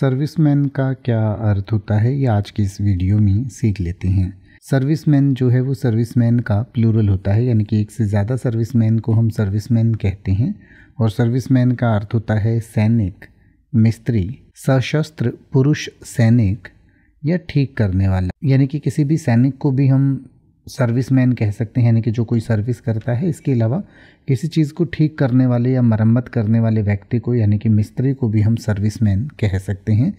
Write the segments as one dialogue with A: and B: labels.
A: Serviceman का क्या अर्थ होता है, ये आज की इस वीडियो में सीख लेते हैं। सर्विसमैन जो है, वो सर्विसमैन का प्लूरल होता है, यानी कि एक से ज़्यादा सर्विसमैन को हम सर्विसमैन कहते हैं। और सर्विसमैन का अर्थ होता है सैनिक, मिस्त्री, सशस्त्र, पुरुष, सैनिक या ठीक करने वाला। यानी कि किसी भी सैनिक को भी हम सर्विसमैन कह सकते हैं, यानी कि जो कोई सर्विस करता है, इसके अलावा किसी चीज़ को ठीक करने वाले या मरम्मत करने वाले व्यक्ति को, यानी कि मिस्त्री को भी हम सर्विसमैन कह सकते हैं।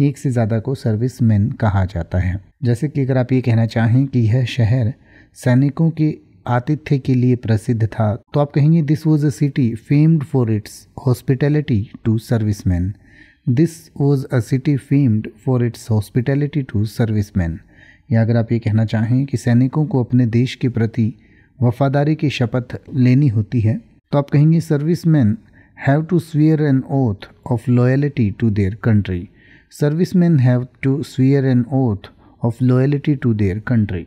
A: एक से ज़्यादा को सर्विसमैन कहा जाता है। जैसे कि अगर आप ये कहना चाहें कि यह शहर सैनिकों के आतिथ्य के लिए प्रसिद्ध था तो आप कहेंगे this was a city famed for its hospitality to serviceman this was a city famed for its hospitality to serviceman या अगर आप ये कहना चाहें कि सैनिकों को अपने देश के प्रति वफादारी की शपथ लेनी होती है तो आप कहेंगे service man have to swear an oath of loyalty to their country. Service man have to swear an oath of loyalty to their country.